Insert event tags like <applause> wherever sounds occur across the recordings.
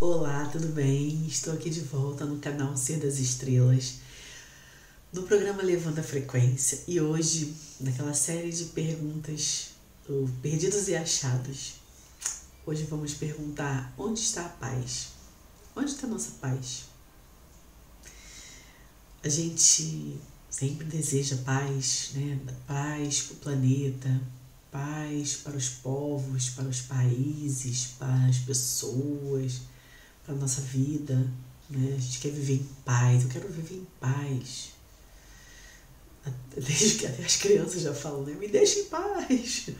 Olá, tudo bem? Estou aqui de volta no canal Ser das Estrelas, no programa Levando a Frequência e hoje, naquela série de perguntas do Perdidos e Achados, hoje vamos perguntar: onde está a paz? Onde está a nossa paz? A gente sempre deseja paz, né? Paz para o planeta, paz para os povos, para os países, para as pessoas para nossa vida, né? A gente quer viver em paz, eu quero viver em paz. <laughs> Desde que até as crianças já falam, né? Me deixa em paz. <laughs>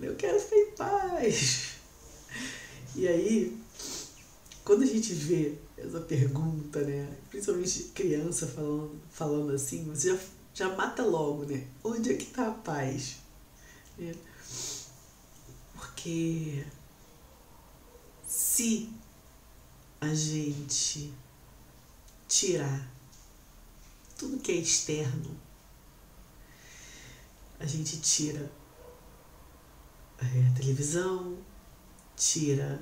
Eu quero ficar em paz. E aí, quando a gente vê essa pergunta, né? Principalmente criança falando, falando assim, você já, já mata logo, né? Onde é que está a paz? Né? Porque se a gente tirar tudo que é externo, a gente tira é, a televisão, tira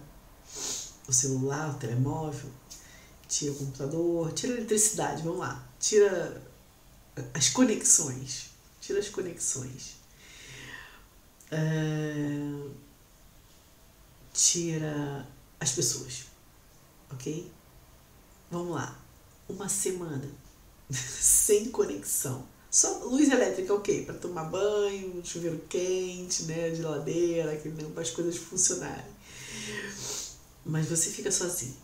o celular, o telemóvel, tira o computador, tira a eletricidade, vamos lá, tira as conexões, tira as conexões. É, tira as pessoas ok? Vamos lá. Uma semana <laughs> sem conexão. Só luz elétrica, ok, para tomar banho, chuveiro quente, né, geladeira, aquele para as coisas funcionarem. Mas você fica sozinho.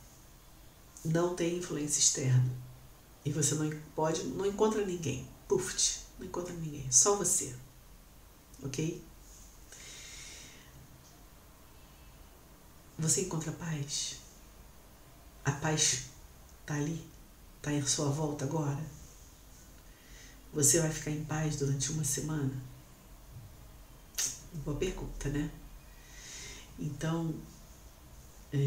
Não tem influência externa. E você não pode, não encontra ninguém. Puf, não encontra ninguém. Só você. Ok? Você encontra paz? A paz está ali, está em sua volta agora. Você vai ficar em paz durante uma semana? Boa pergunta, né? Então, é,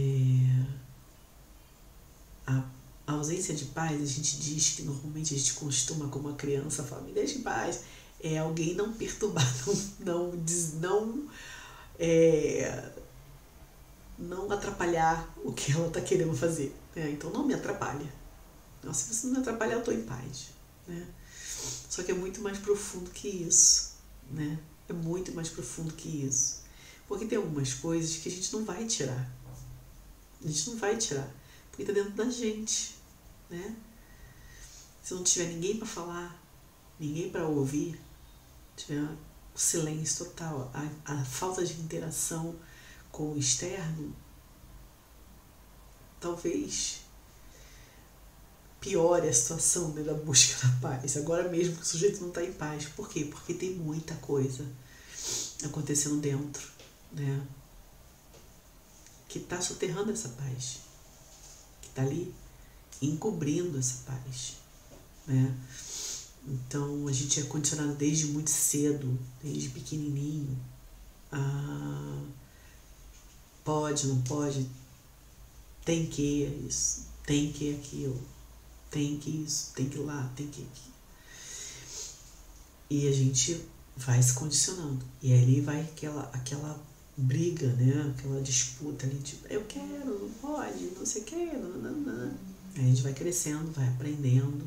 a, a, ausência de paz, a gente diz que normalmente a gente costuma, como a criança, falar, me deixa em paz. É alguém não perturbar, <laughs> não, não, não é, não atrapalhar o que ela está querendo fazer. Né? Então não me atrapalha. Nossa, se você não me atrapalhar, eu estou em paz. Né? Só que é muito mais profundo que isso. Né? É muito mais profundo que isso. Porque tem algumas coisas que a gente não vai tirar. A gente não vai tirar. Porque está dentro da gente. Né? Se não tiver ninguém para falar, ninguém para ouvir, tiver um silêncio total, a, a falta de interação com o externo, talvez piore a situação né, da busca da paz. Agora mesmo que o sujeito não está em paz. Por quê? Porque tem muita coisa acontecendo dentro, né? Que está soterrando essa paz. Que está ali encobrindo essa paz, né? Então a gente é condicionado desde muito cedo, desde pequenininho, a Pode, não pode, tem que isso, tem que aquilo, tem que isso, tem que lá, tem que aquilo. E a gente vai se condicionando. E ali vai aquela, aquela briga, né? Aquela disputa ali, tipo, eu quero, não pode, não sei o que, não, não, não. Aí a gente vai crescendo, vai aprendendo,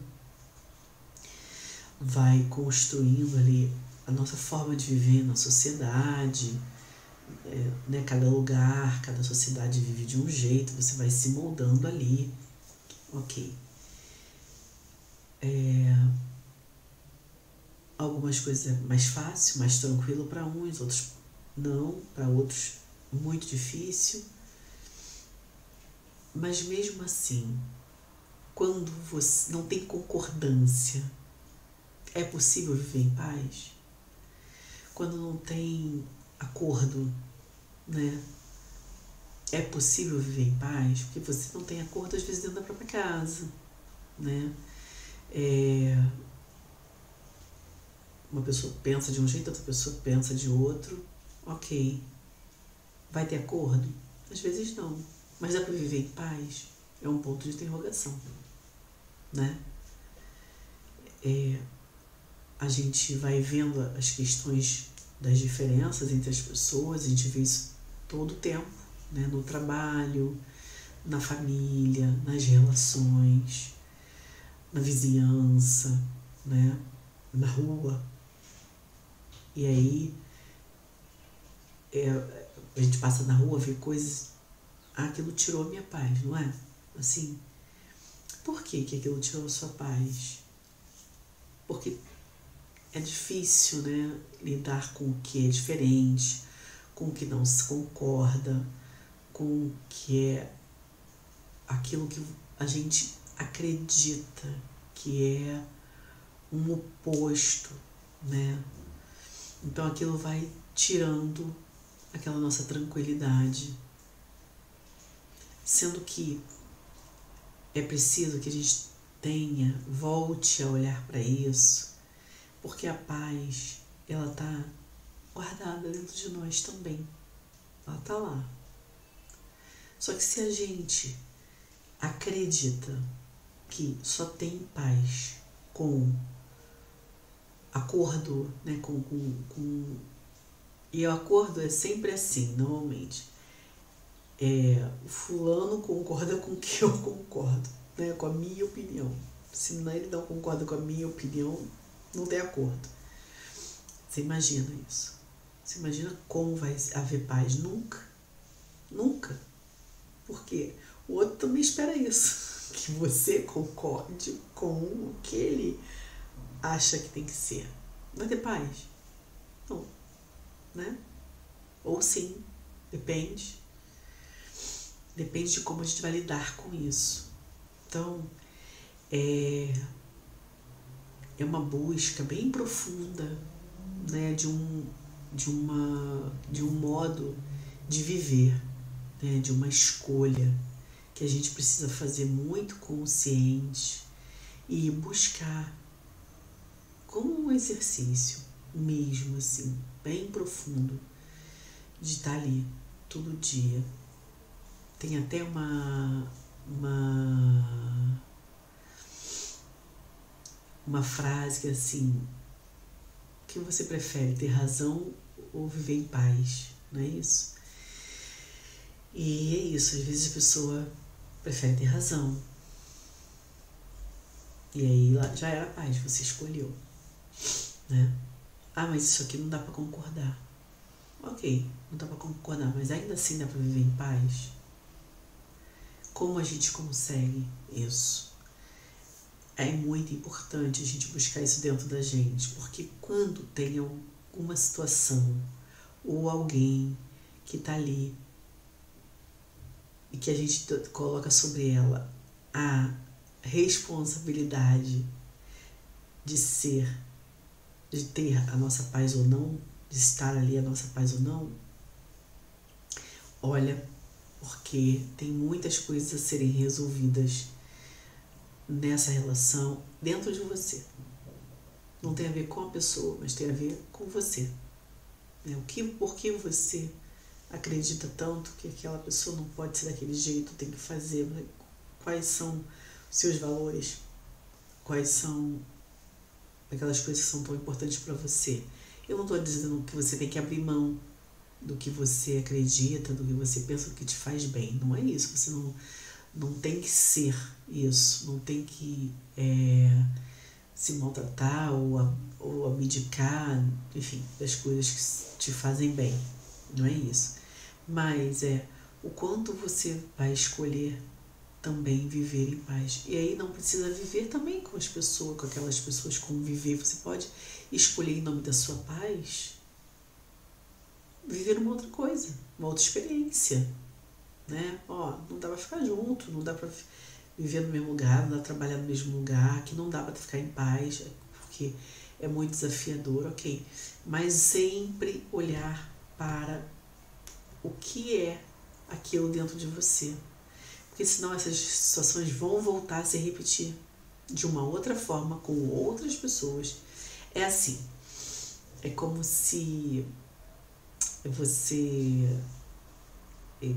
vai construindo ali a nossa forma de viver na sociedade, é, né, cada lugar, cada sociedade vive de um jeito, você vai se moldando ali. Ok. É, algumas coisas é mais fácil, mais tranquilo para uns, outros não, para outros muito difícil. Mas mesmo assim, quando você não tem concordância, é possível viver em paz? Quando não tem acordo, né? É possível viver em paz porque você não tem acordo às vezes dentro da própria casa, né? É, uma pessoa pensa de um jeito, outra pessoa pensa de outro, ok. Vai ter acordo? Às vezes não. Mas dá para viver em paz? É um ponto de interrogação, né? É, a gente vai vendo as questões das diferenças entre as pessoas, a gente vê isso todo o tempo, né? no trabalho, na família, nas relações, na vizinhança, né? na rua. E aí é, a gente passa na rua, vê coisas. Ah, aquilo tirou minha paz, não é? Assim, por que, que aquilo tirou sua paz? Porque é difícil, né? Lidar com o que é diferente, com o que não se concorda, com o que é aquilo que a gente acredita que é um oposto, né? Então aquilo vai tirando aquela nossa tranquilidade. Sendo que é preciso que a gente tenha, volte a olhar para isso, porque a paz, ela tá guardada dentro de nós também. Ela tá lá. Só que se a gente acredita que só tem paz com acordo, né, com, com, com e o acordo é sempre assim, normalmente. É, o fulano concorda com o que eu concordo, né, com a minha opinião. Se ele não concorda com a minha opinião, não tem acordo. Você imagina isso? Você imagina como vai haver paz? Nunca. Nunca. Por quê? O outro também espera isso. <laughs> Que você concorde com o que ele acha que tem que ser. Vai ter paz? Não. Né? Ou sim. Depende. Depende de como a gente vai lidar com isso. Então, é, é uma busca bem profunda né, de, um, de, uma, de um modo de viver, né, de uma escolha que a gente precisa fazer muito consciente e buscar como um exercício mesmo assim, bem profundo, de estar ali todo dia. Tem até uma uma uma frase que é assim, que você prefere ter razão ou viver em paz, não é isso? E é isso, às vezes a pessoa prefere ter razão. E aí já era paz, você escolheu. Né? Ah, mas isso aqui não dá para concordar. Ok, não dá para concordar, mas ainda assim dá para viver em paz. Como a gente consegue isso? É muito importante a gente buscar isso dentro da gente, porque quando tem alguma situação ou alguém que está ali e que a gente coloca sobre ela a responsabilidade de ser, de ter a nossa paz ou não, de estar ali a nossa paz ou não, olha, porque tem muitas coisas a serem resolvidas nessa relação dentro de você. Não tem a ver com a pessoa, mas tem a ver com você. Né? O que, por que você acredita tanto que aquela pessoa não pode ser daquele jeito, tem que fazer, né? quais são os seus valores, quais são aquelas coisas que são tão importantes para você. Eu não estou dizendo que você tem que abrir mão do que você acredita, do que você pensa que te faz bem. Não é isso. Você não, não tem que ser isso. Não tem que é, se maltratar ou, ou abdicar, enfim, das coisas que te fazem bem. Não é isso. Mas é o quanto você vai escolher também viver em paz. E aí não precisa viver também com as pessoas, com aquelas pessoas conviver. Você pode escolher em nome da sua paz viver uma outra coisa, uma outra experiência, né? Ó, não dá para ficar junto, não dá para viver no mesmo lugar, não dá pra trabalhar no mesmo lugar, que não dá para ficar em paz, porque é muito desafiador, ok. Mas sempre olhar para o que é aquilo dentro de você porque senão essas situações vão voltar a se repetir de uma outra forma com outras pessoas. É assim, é como se você eh,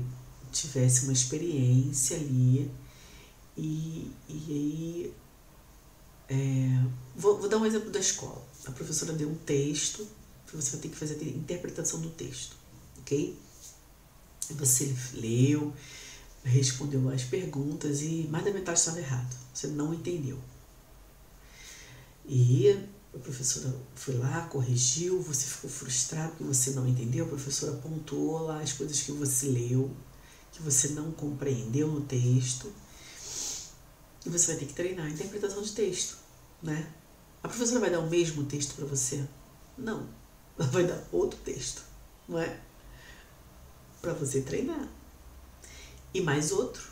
tivesse uma experiência ali e, e aí é, vou, vou dar um exemplo da escola. A professora deu um texto, você vai ter que fazer a interpretação do texto, ok? Você leu, respondeu as perguntas e mais da metade estava errado. Você não entendeu. E a professora foi lá, corrigiu, você ficou frustrado porque você não entendeu, a professora pontuou lá as coisas que você leu, que você não compreendeu no texto. E você vai ter que treinar a interpretação de texto, né? A professora vai dar o mesmo texto para você? Não. Ela vai dar outro texto, não é? Para você treinar. E mais outro,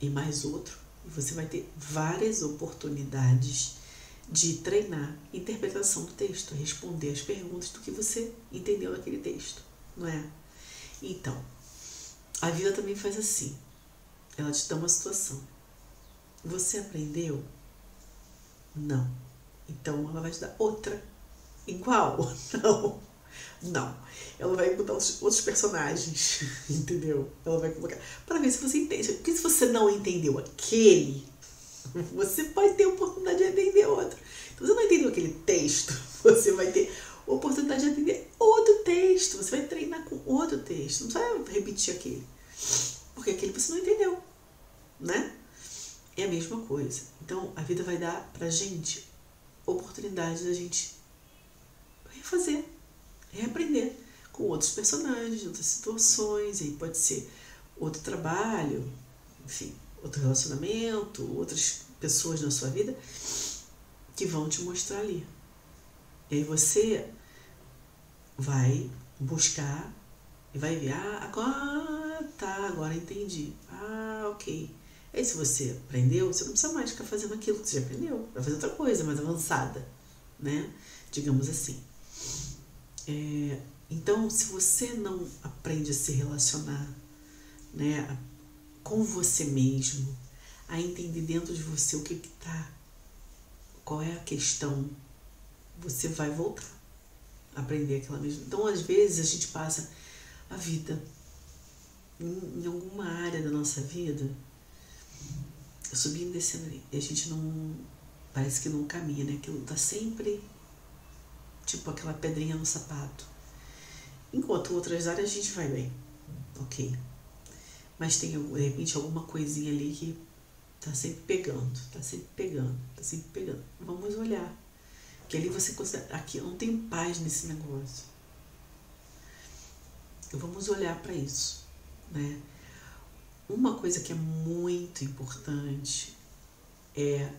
e mais outro. E você vai ter várias oportunidades de treinar interpretação do texto, responder as perguntas do que você entendeu naquele texto, não é? Então, a vida também faz assim. Ela te dá uma situação. Você aprendeu? Não. Então ela vai te dar outra. Igual? <laughs> Não. Não. Ela vai botar outros personagens, <laughs> entendeu? Ela vai colocar. Para ver se você entende. Porque se você não entendeu aquele, <laughs> você pode ter oportunidade de entender outro. Então, você não entendeu aquele texto, você vai ter oportunidade de entender outro texto. Você vai treinar com outro texto. Não precisa repetir aquele. Porque aquele você não entendeu, né? É a mesma coisa. Então, a vida vai dar pra gente oportunidade da gente refazer, reaprender com outros personagens, outras situações, aí pode ser outro trabalho, enfim, outro relacionamento, outras pessoas na sua vida que vão te mostrar ali. E aí você vai buscar e vai ver, ah, agora tá, agora entendi. Ah, ok. Aí se você aprendeu, você não precisa mais ficar fazendo aquilo que você já aprendeu. Vai fazer outra coisa mais avançada, né? Digamos assim. É, então, se você não aprende a se relacionar né, com você mesmo, a entender dentro de você o que está, qual é a questão, você vai voltar aprender aquela mesma. Então, às vezes, a gente passa a vida em, em alguma área da nossa vida subindo e descendo. E a gente não. Parece que não caminha, né? Aquilo tá sempre tipo aquela pedrinha no sapato. Enquanto outras áreas a gente vai bem. Ok. Mas tem, de repente, alguma coisinha ali que tá sempre pegando, tá sempre pegando, tá sempre pegando. Vamos olhar. Que ali você considera. Aqui não tenho paz nesse negócio. Vamos olhar para isso, né? Uma coisa que é muito importante é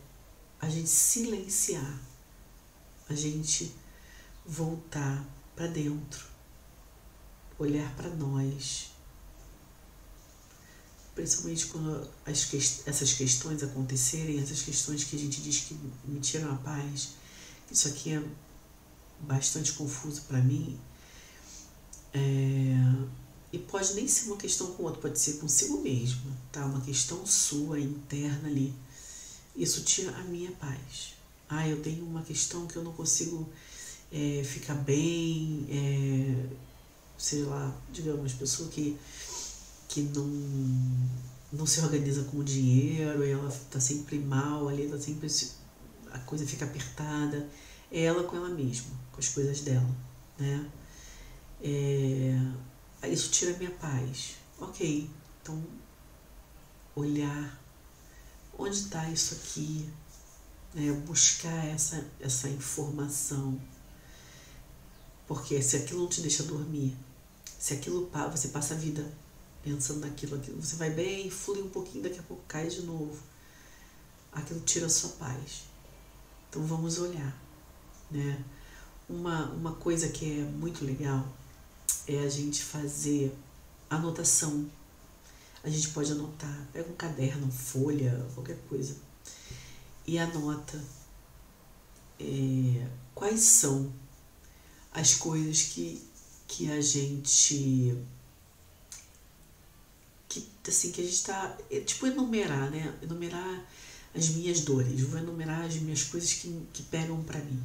a gente silenciar, a gente voltar para dentro, olhar para nós. Principalmente quando as essas questões acontecerem, essas questões que a gente diz que me tiram a paz, isso aqui é bastante confuso para mim. É, e pode nem ser uma questão com outro, pode ser consigo mesmo, tá? Uma questão sua, interna ali. Isso tira a minha paz. Ah, eu tenho uma questão que eu não consigo é, ficar bem, é, sei lá, digamos, pessoa que, que não, não se organiza com o dinheiro, ela tá sempre mal ali, tá sempre. A coisa fica apertada. É ela com ela mesma, com as coisas dela, né? É, isso tira minha paz. Ok, então olhar onde está isso aqui, né? buscar essa, essa informação. Porque se aquilo não te deixa dormir, se aquilo você passa a vida pensando naquilo, aquilo, você vai bem, flui um pouquinho, daqui a pouco cai de novo. Aquilo tira a sua paz. Então vamos olhar. Né? Uma, uma coisa que é muito legal é a gente fazer anotação. A gente pode anotar, pega um caderno, folha, qualquer coisa, e anota é, quais são as coisas que, que a gente que assim que a gente está é, tipo enumerar né enumerar as minhas dores vou enumerar as minhas coisas que, que pegam para mim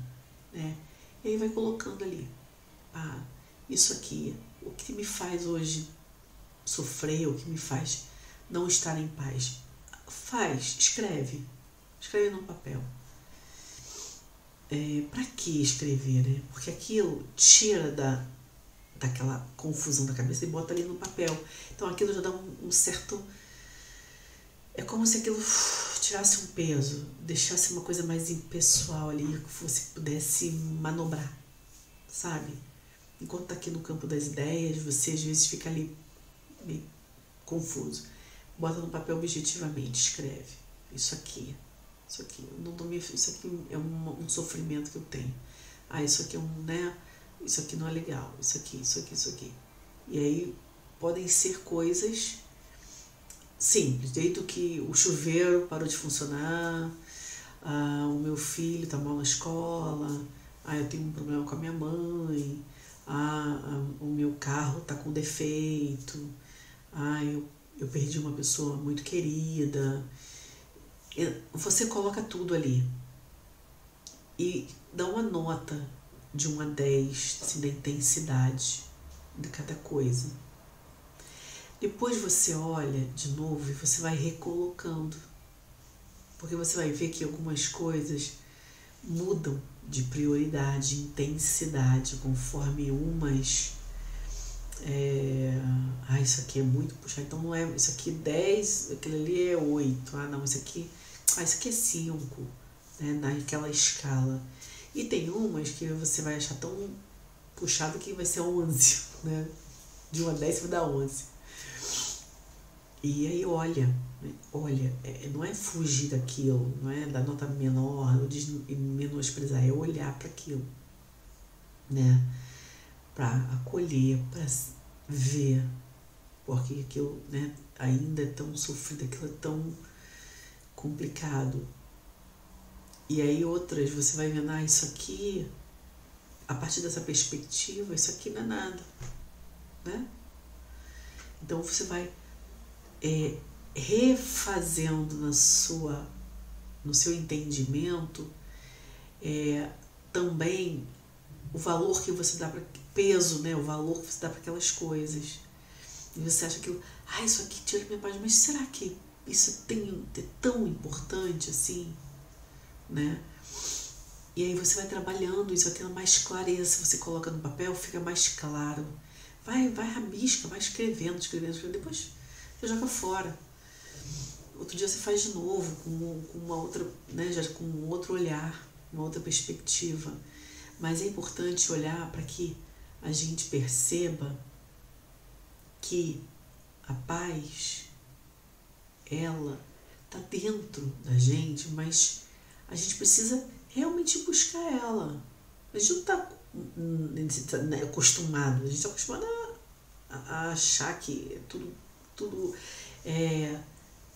né e aí vai colocando ali ah isso aqui, o que me faz hoje sofrer, o que me faz não estar em paz. Faz, escreve. Escreve num papel. É, para que escrever, né? Porque aquilo tira da, daquela confusão da cabeça e bota ali no papel. Então aquilo já dá um, um certo é como se aquilo tirasse um peso, deixasse uma coisa mais impessoal ali, que você pudesse manobrar, sabe? Enquanto tá aqui no campo das ideias, você às vezes fica ali meio confuso. Bota no papel objetivamente, escreve. Isso aqui, isso aqui, não tô me, isso aqui é um, um sofrimento que eu tenho. Ah, isso aqui é um, né? Isso aqui não é legal. Isso aqui, isso aqui, isso aqui. E aí podem ser coisas simples, desde que o chuveiro parou de funcionar, ah, o meu filho está mal na escola, ah, eu tenho um problema com a minha mãe, ah, ah o meu carro está com defeito, ah, eu, eu perdi uma pessoa muito querida. Você coloca tudo ali e dá uma nota de 1 a 10 assim, da intensidade de cada coisa. Depois você olha de novo e você vai recolocando. Porque você vai ver que algumas coisas mudam de prioridade, intensidade, conforme umas. É, ah, isso aqui é muito puxar, então não é. Isso aqui 10, aquele ali é 8. Ah, não, isso aqui. Ah, isso aqui é 5, né, naquela escala. E tem umas que você vai achar tão puxado que vai ser 11, <laughs> né? De 1 a 10 vai dar 11. E aí olha, né, olha, é, não é fugir daquilo, não é da nota menor, ou menosprezar, é olhar para aquilo, né? Para acolher, para ver, porque aquilo né, ainda é tão sofrido, aquilo é tão complicado. E aí outras você vai vendo, ah, isso aqui, a partir dessa perspectiva, isso aqui não é nada, né? Então você vai é, refazendo na sua, no seu entendimento é, também o valor que você dá para peso, né? O valor que você dá para aquelas coisas. E você acha que, ah, isso aqui tira minha paz, mas será que isso tem é tão importante assim, né? E aí você vai trabalhando, isso vai tendo mais clareza. Você coloca no papel, fica mais claro. Vai, vai rabisca, vai escrevendo, escrevendo, escrevendo. Depois você joga fora. Outro dia você faz de novo, com, com uma outra, né, já com um outro olhar, uma outra perspectiva. Mas é importante olhar para que a gente perceba que a paz, ela está dentro da gente, mas a gente precisa realmente buscar ela. A gente não está hum, né, acostumado, a gente está acostumado a, a achar que é tudo tudo é,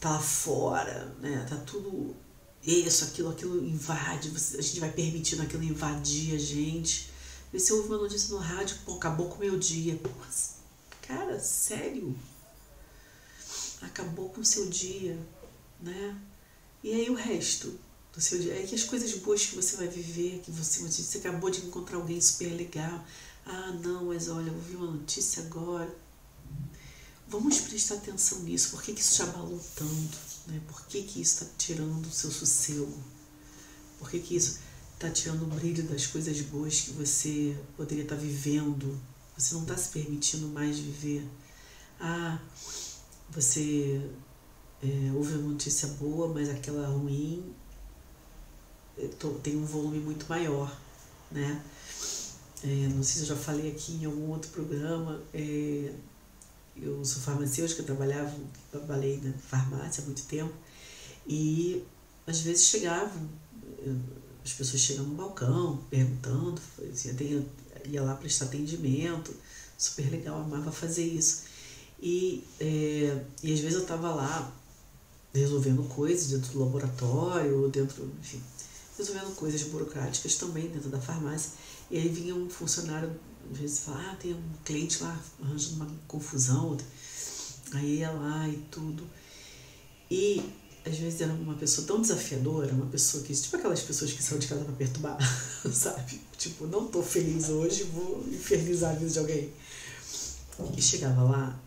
tá fora, né? Tá tudo isso, aquilo, aquilo invade, a gente vai permitindo aquilo invadir a gente. E você ouve uma notícia no rádio, pô, acabou com o meu dia. Mas, cara, sério? Acabou com o seu dia, né? E aí o resto do seu dia? É que as coisas boas que você vai viver, que você, você acabou de encontrar alguém super legal. Ah, não, mas olha, eu ouvi uma notícia agora Vamos prestar atenção nisso. Por que, que isso te abalou tanto? Né? Por que, que isso está tirando o seu sossego? Por que, que isso está tirando o brilho das coisas boas que você poderia estar tá vivendo? Você não está se permitindo mais viver. Ah, você é, ouve uma notícia boa, mas aquela ruim é, tem um volume muito maior, né? É, não sei se eu já falei aqui em algum outro programa, é, eu sou farmacêutica, trabalhava, trabalhei na farmácia há muito tempo e às vezes chegavam, as pessoas chegam no balcão perguntando, fazia, ia lá prestar atendimento, super legal, amava fazer isso. E, é, e às vezes eu estava lá resolvendo coisas dentro do laboratório, dentro, enfim, resolvendo coisas burocráticas também dentro da farmácia. E aí vinha um funcionário às vezes fala, ah, tem um cliente lá arranjando uma confusão, aí ia lá e tudo. E às vezes era uma pessoa tão desafiadora, uma pessoa que, tipo aquelas pessoas que são de casa pra perturbar, <laughs> sabe? Tipo, não tô feliz hoje, vou infernizar a vida de alguém. E chegava lá,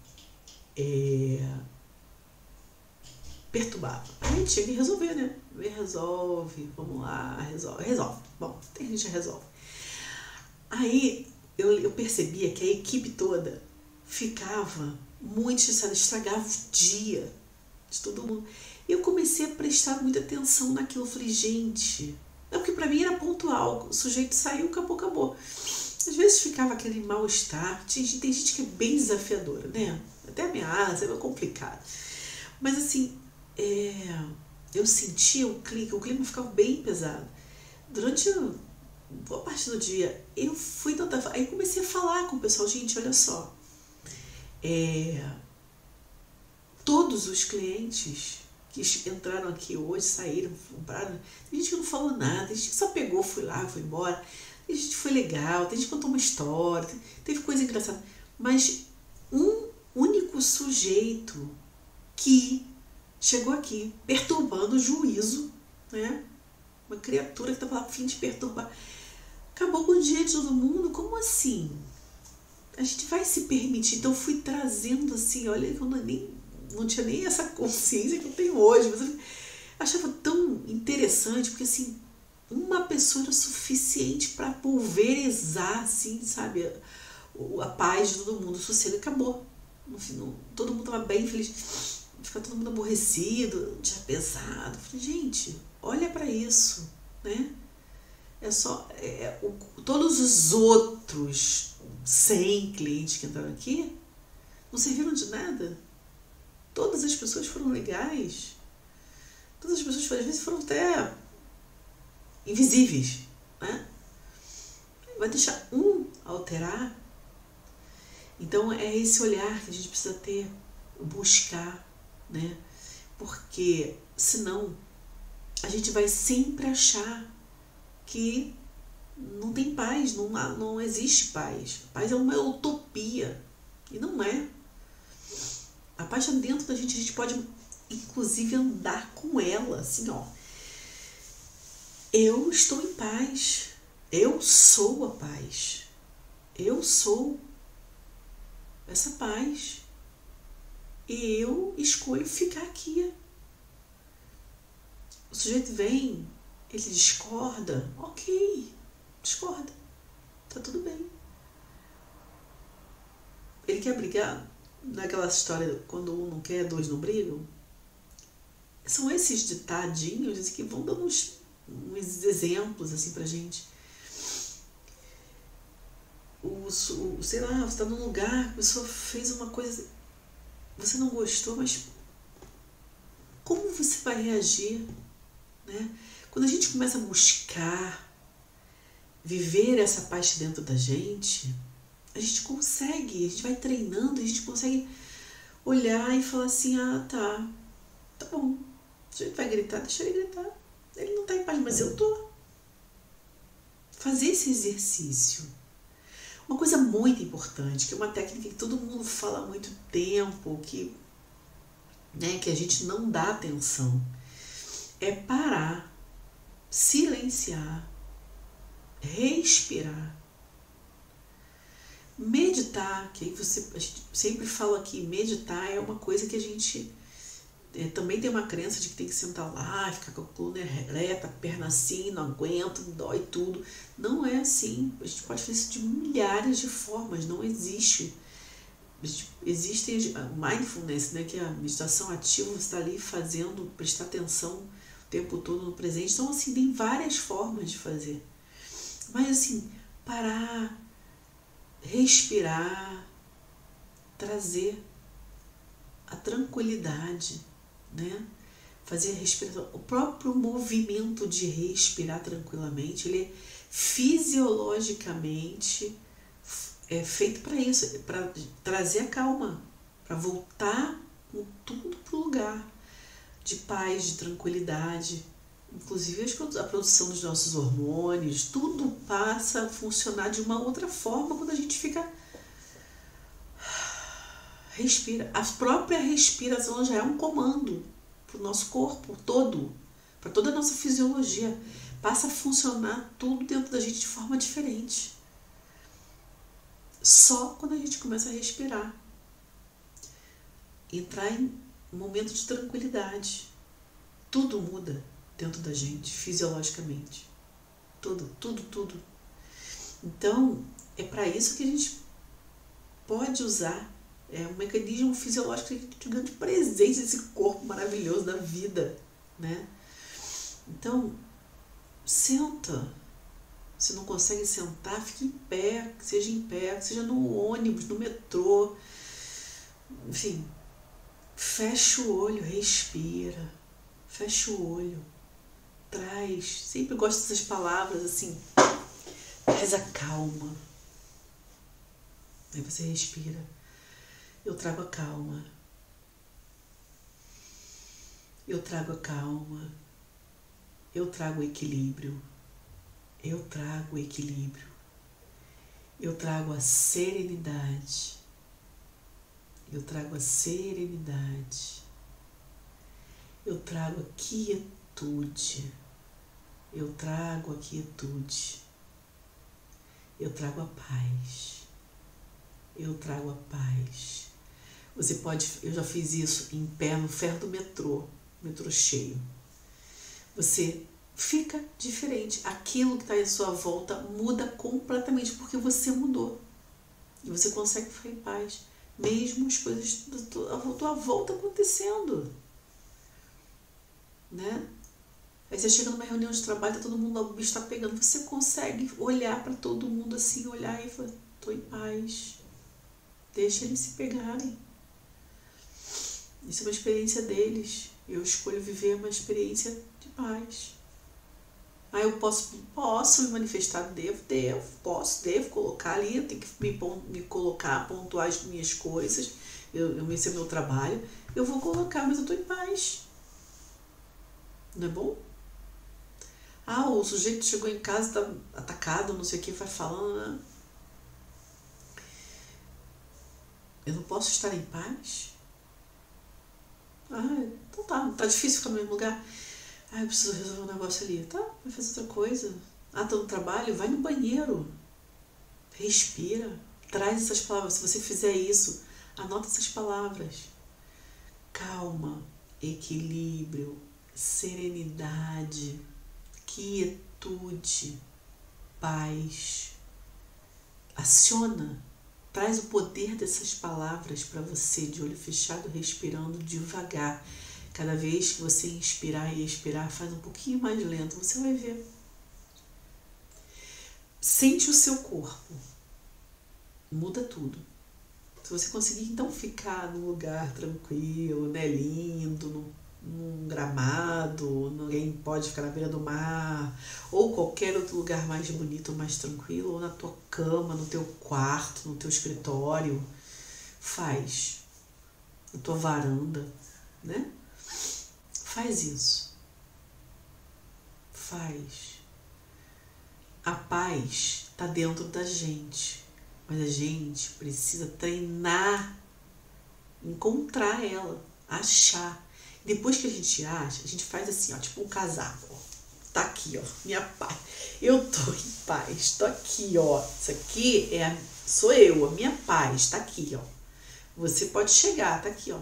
é, perturbava. Aí a gente chega e resolver, né? Resolve, vamos lá, resolve, resolve. Bom, tem gente que resolve. Aí eu, eu percebia que a equipe toda ficava muito estressada, estragava o dia de todo mundo. eu comecei a prestar muita atenção naquilo. Eu falei, gente, é porque para mim era pontual. O sujeito saiu, acabou, acabou. Às vezes ficava aquele mal-estar. Tem, tem gente que é bem desafiadora, né? Até ameaça, é meio complicado. Mas assim, é, eu sentia o clima, o clima ficava bem pesado. Durante boa parte do dia, eu fui tentar. Aí comecei a falar com o pessoal, gente, olha só. É, todos os clientes que entraram aqui hoje, saíram, compraram, tem gente que não falou nada, tem gente que só pegou, foi lá, foi embora. Tem gente que foi legal, tem gente que contou uma história, teve coisa engraçada. Mas um único sujeito que chegou aqui perturbando o juízo, né? Uma criatura que estava a fim de perturbar. Acabou com o dia de todo mundo? Como assim? A gente vai se permitir. Então eu fui trazendo assim, olha, eu não, nem, não tinha nem essa consciência que eu tenho hoje, mas eu achava tão interessante, porque assim, uma pessoa era suficiente para pulverizar, assim, sabe, a, a, paz de todo mundo, o sossego acabou. No final, todo mundo estava bem feliz. Fica todo mundo aborrecido, dia pesado. falei, gente, olha para isso, né? É só. É, é, o, todos os outros 100 clientes que entraram aqui não serviram de nada. Todas as pessoas foram legais. Todas as pessoas, às vezes, foram até invisíveis. Né? Vai deixar um alterar. Então é esse olhar que a gente precisa ter, buscar, né? Porque senão a gente vai sempre achar que não tem paz, não, não existe paz. Paz é uma utopia. E não é. A paz está dentro da gente, a gente pode inclusive andar com ela, assim, ó. Eu estou em paz. Eu sou a paz. Eu sou essa paz. E eu escolho ficar aqui. O sujeito vem, ele discorda, ok, discorda, tá tudo bem. Ele quer brigar naquela história quando um não quer, dois não brigam. São esses ditadinhos que vão dando uns uns exemplos assim pra gente. O, o, sei lá, você está num lugar, a pessoa fez uma coisa, você não gostou, mas como você vai reagir? Né? Quando a gente começa a buscar viver essa paz dentro da gente, a gente consegue, a gente vai treinando, a gente consegue olhar e falar assim, ah tá, tá bom, a gente vai gritar, deixa ele gritar. Ele não está em paz, mas eu tô. Fazer esse exercício. Uma coisa muito importante, que é uma técnica que todo mundo fala há muito tempo, que, né, que a gente não dá atenção, é parar, silenciar, respirar, meditar, que aí você sempre fala aqui, meditar é uma coisa que a gente é, também tem uma crença de que tem que sentar lá, ficar com a coluna ereta, perna assim, não aguento, dói tudo. Não é assim. A gente pode fazer isso de milhares de formas, não existe. Existem mindfulness, né, que é a meditação ativa, você está ali fazendo, prestar atenção tempo todo no presente. Então, assim, tem várias formas de fazer. Mas, assim, parar, respirar, trazer a tranquilidade né? Fazer a respiração, o próprio movimento de respirar tranquilamente, ele é fisiologicamente é feito para isso, para trazer a calma, para voltar com tudo para o lugar de paz, de tranquilidade, inclusive a produção dos nossos hormônios, tudo passa a funcionar de uma outra forma quando a gente fica respira. A própria respiração já é um comando para o nosso corpo todo, para toda a nossa fisiologia. Passa a funcionar tudo dentro da gente de forma diferente. Só quando a gente começa a respirar. Entrar em um momento de tranquilidade. Tudo muda dentro da gente, fisiologicamente. Tudo, tudo, tudo. Então, é para isso que a gente pode usar É um mecanismo fisiológico que te grande presença nesse corpo maravilhoso da vida, né? Então, senta. Se não consegue sentar, fique em pé, seja em pé, seja no ônibus, no metrô. Enfim, fecha o olho, respira. Fecha o olho. Traz. Sempre gosto dessas palavras assim. Traz a calma. Aí você respira. Eu trago a calma. Eu trago a calma. Eu trago o equilíbrio. Eu trago o equilíbrio. Eu trago a serenidade. Eu trago a serenidade. Eu trago a quietude. Eu trago a quietude. Eu trago a paz. Eu trago a paz. Você pode, eu já fiz isso em pé no ferro do metrô, metrô cheio você fica diferente. Aquilo que está à sua volta muda completamente porque você mudou. E você consegue ficar em paz, mesmo as coisas à tua volta acontecendo. Né? Aí você chega numa reunião de trabalho, tá todo mundo, o bicho está pegando. Você consegue olhar para todo mundo assim, olhar e falar: tô em paz. Deixa eles se pegarem. Isso é uma experiência deles. Eu escolho viver uma experiência de paz. Aí eu posso, posso me manifestar, devo, devo, posso, devo colocar ali, eu tenho que me, me colocar, pontuar as minhas coisas, eu, eu, esse é meu trabalho, eu vou colocar, mas eu estou em paz. Não é bom? Ah, o sujeito chegou em casa, está atacado, não sei o que, vai falando. Né? Eu não posso estar em paz? Ah, então tá, tá difícil ficar no mesmo lugar. Ah, eu preciso resolver um negócio ali. Tá, vai fazer outra coisa. Ah, tá no trabalho? Vai no banheiro. Respira. Traz essas palavras. Se você fizer isso, anota essas palavras. Calma, equilíbrio, serenidade, quietude, paz. Aciona Traz o poder dessas palavras para você, de olho fechado, respirando devagar. Cada vez que você inspirar e expirar, faz um pouquinho mais lento, você vai ver. Sente o seu corpo. Muda tudo. Se você conseguir então ficar num lugar tranquilo, né, lindo, num num gramado, ninguém pode ficar na beira do mar, ou qualquer outro lugar mais bonito, mais tranquilo, ou na tua cama, no teu quarto, no teu escritório. Faz. Na tua varanda, né? Faz isso. Faz. A paz está dentro da gente, mas a gente precisa treinar, encontrar ela, achar. Depois que a gente acha, a gente faz assim, ó, tipo um casaco. Tá aqui, ó, minha paz. Eu tô em paz, tô aqui, ó. Isso aqui é sou eu, a minha paz, tá aqui, ó. Você pode chegar, tá aqui, ó.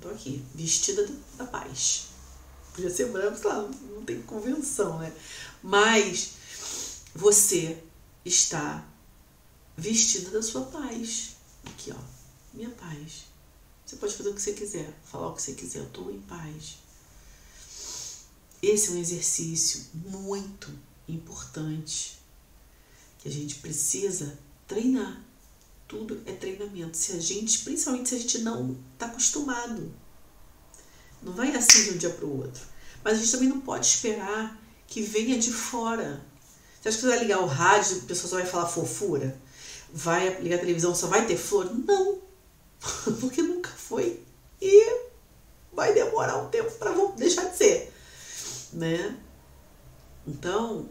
Tô aqui, vestida da paz. Podia ser branco, sei lá, não tem convenção, né? Mas você está vestida da sua paz. Aqui, ó, minha paz. Você pode fazer o que você quiser, falar o que você quiser, eu estou em paz. Esse é um exercício muito importante que a gente precisa treinar. Tudo é treinamento. Se a gente, principalmente se a gente não está acostumado, não vai assim de um dia para o outro. Mas a gente também não pode esperar que venha de fora. Você acha que você vai ligar o rádio e a pessoa só vai falar fofura? Vai ligar a televisão, só vai ter flor? Não! <laughs> Porque nunca foi e vai demorar um tempo para deixar de ser, né? Então,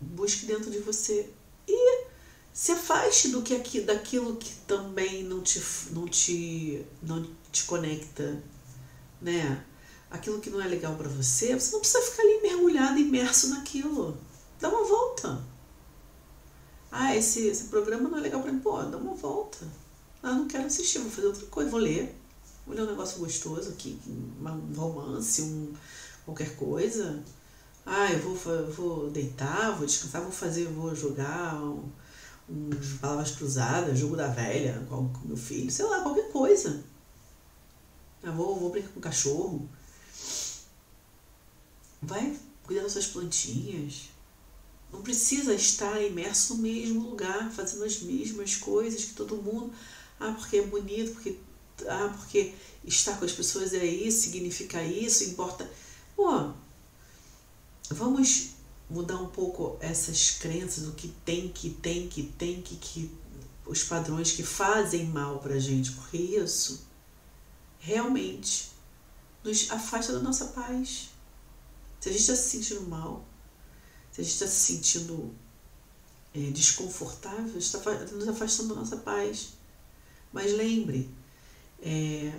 busque dentro de você e se afaste do que aqui, daquilo que também não te, não te, não te conecta, né? Aquilo que não é legal para você, você não precisa ficar ali mergulhado, imerso naquilo. Dá uma volta. Ah, esse, esse programa não é legal para mim. Pô, dá uma volta ah, não quero assistir, vou fazer outra coisa, vou ler. Vou ler um negócio gostoso aqui, um romance, um, qualquer coisa. Ah, eu vou, vou deitar, vou descansar, vou fazer, vou jogar um, um, palavras cruzadas, jogo da velha com, com meu filho, sei lá, qualquer coisa. Eu vou, vou brincar com o cachorro. Vai cuidar das suas plantinhas. Não precisa estar imerso no mesmo lugar, fazendo as mesmas coisas que todo mundo. Ah, porque é bonito, porque. Ah, porque estar com as pessoas é isso, significa isso, importa. Pô, vamos mudar um pouco essas crenças do que tem, que tem, que tem, que, que os padrões que fazem mal pra gente, porque isso realmente nos afasta da nossa paz. Se a gente está se sentindo mal, se a gente está se sentindo é, desconfortável, está nos afastando da nossa paz. Mas lembre, é,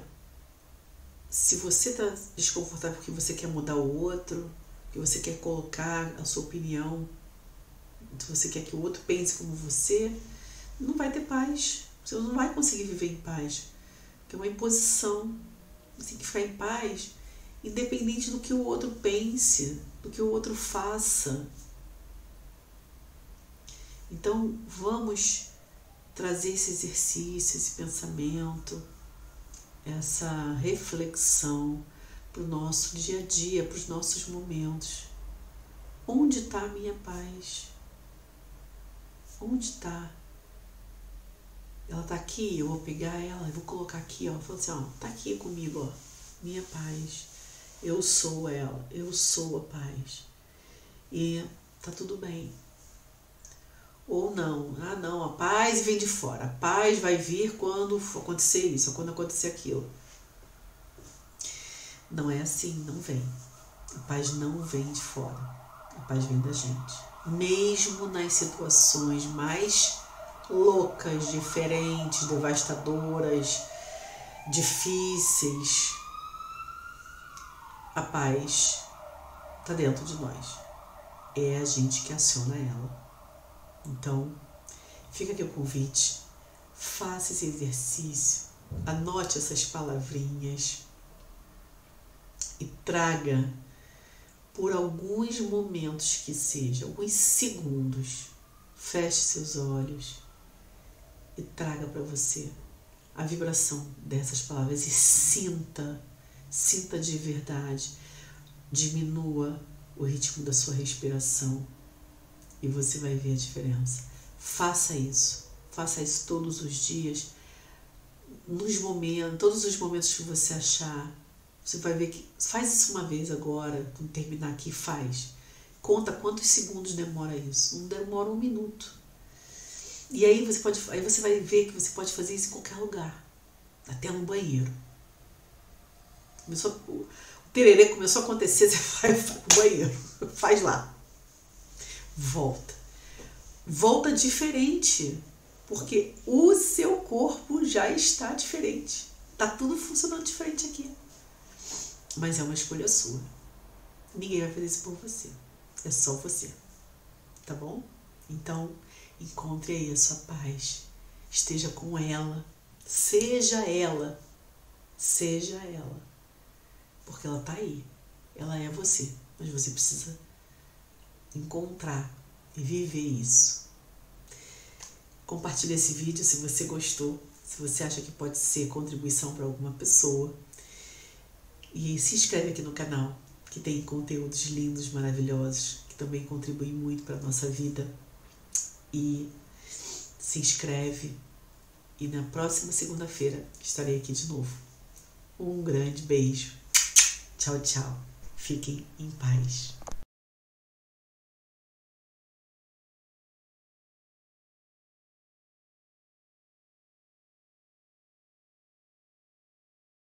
se você está desconfortável porque você quer mudar o outro, que você quer colocar a sua opinião, se você quer que o outro pense como você, não vai ter paz. Você não vai conseguir viver em paz. Que é uma imposição. Você tem que ficar em paz, independente do que o outro pense, do que o outro faça. Então, vamos trazer esse exercício, esse pensamento, essa reflexão para o nosso dia a dia, para os nossos momentos. Onde está a minha paz? Onde está? Ela está aqui, eu vou pegar ela, eu vou colocar aqui, ó. Vou assim, ó, tá aqui comigo, ó. Minha paz. Eu sou ela, eu sou a paz. E tá tudo bem. Ou não, ah não, a paz vem de fora. A paz vai vir quando acontecer isso, quando acontecer aquilo. Não é assim, não vem. A paz não vem de fora. A paz vem da gente. Mesmo nas situações mais loucas, diferentes, devastadoras, difíceis, a paz está dentro de nós. É a gente que aciona ela. Então, fica aqui o convite. Faça esse exercício, anote essas palavrinhas e traga por alguns momentos que seja, alguns segundos, feche seus olhos e traga para você a vibração dessas palavras e sinta, sinta de verdade, diminua o ritmo da sua respiração e você vai ver a diferença. Faça isso, faça isso todos os dias, nos momentos, todos os momentos que você achar. Você vai ver que faz isso uma vez agora, quando terminar aqui, faz. Conta quantos segundos demora isso. Não demora um minuto. E aí você pode, aí você vai ver que você pode fazer isso em qualquer lugar, até no banheiro. Começou, o tererê começou a acontecer, <laughs> você vai para o banheiro, <laughs> faz lá volta. Volta diferente, porque o seu corpo já está diferente. Tá tudo funcionando diferente aqui. Mas é uma escolha sua. Ninguém vai fazer isso por você. É só você. Tá bom? Então, encontre aí a sua paz. Esteja com ela. Seja ela. Seja ela. Porque ela tá aí. Ela é você. Mas você precisa encontrar e viver isso. Compartilhe esse vídeo se você gostou, se você acha que pode ser contribuição para alguma pessoa. E se inscreve aqui no canal, que tem conteúdos lindos, maravilhosos, que também contribuem muito para a nossa vida. E se inscreve. E na próxima segunda-feira estarei aqui de novo. Um grande beijo. Tchau, tchau. Fiquem em paz.